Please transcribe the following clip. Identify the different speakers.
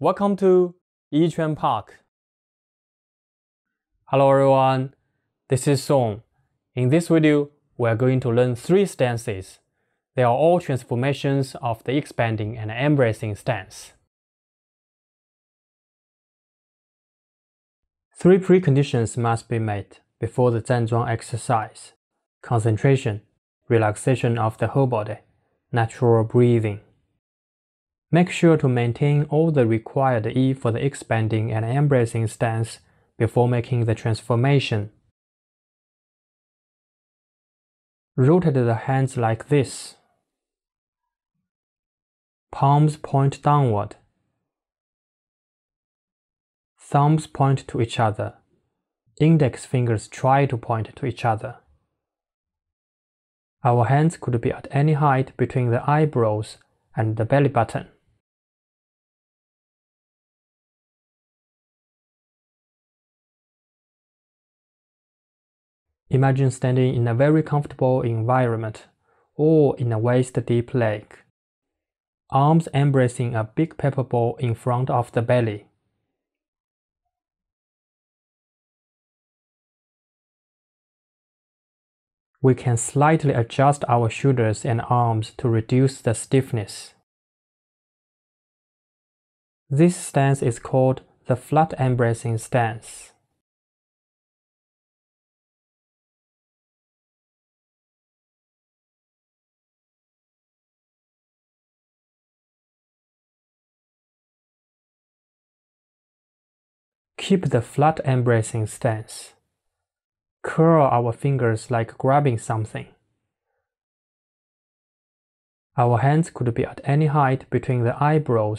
Speaker 1: Welcome to Yiquan Park. Hello everyone, this is Song. In this video, we are going to learn three stances. They are all transformations of the expanding and embracing stance. Three preconditions must be met before the Zhanzhuang exercise. Concentration, relaxation of the whole body, natural breathing. Make sure to maintain all the required E for the expanding and embracing stance before making the transformation. Rotate the hands like this. Palms point downward. Thumbs point to each other. Index fingers try to point to each other. Our hands could be at any height between the eyebrows and the belly button. Imagine standing in a very comfortable environment or in a waist deep lake. Arms embracing a big paper ball in front of the belly. We can slightly adjust our shoulders and arms to reduce the stiffness. This stance is called the flat embracing stance. Keep the flat embracing stance. Curl our fingers like grabbing something. Our hands could be at any height between the eyebrows